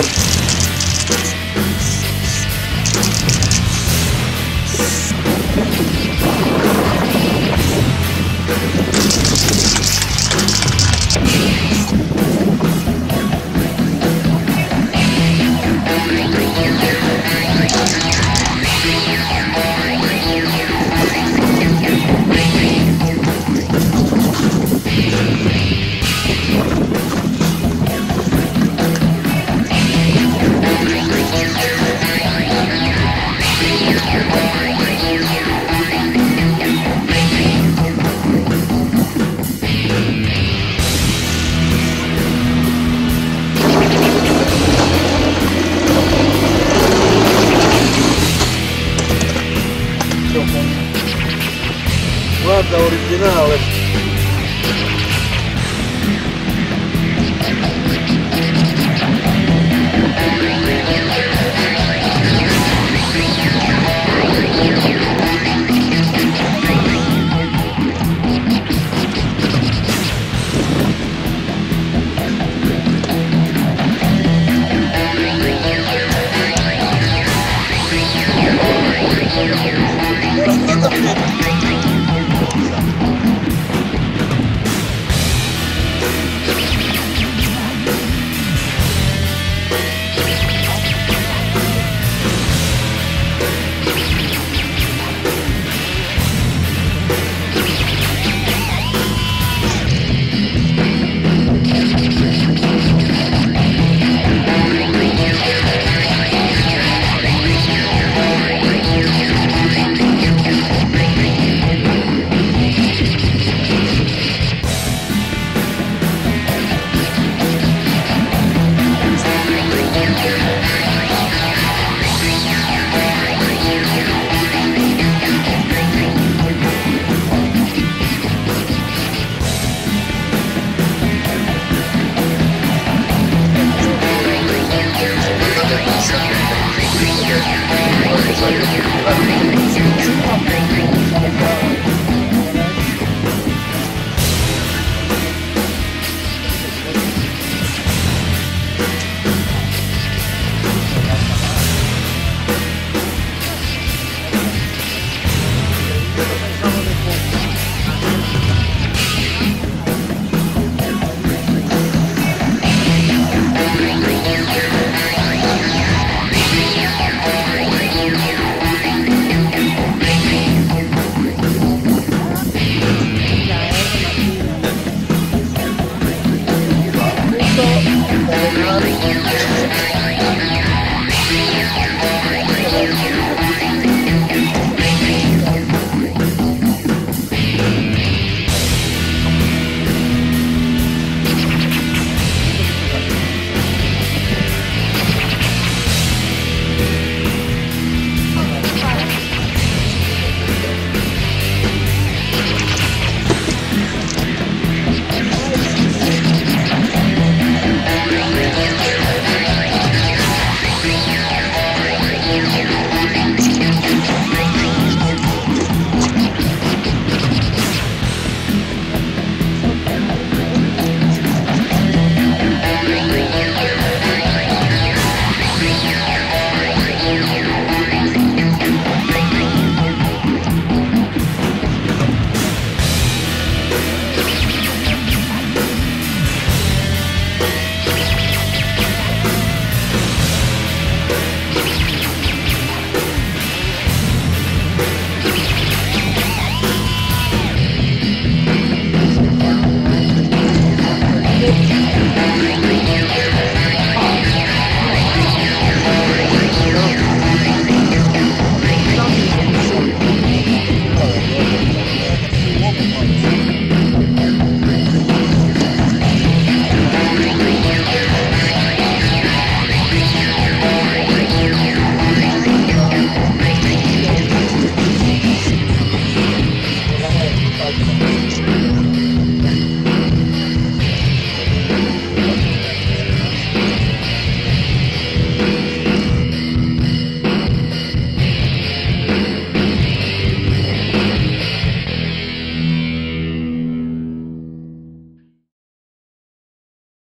por- nada original. Eh.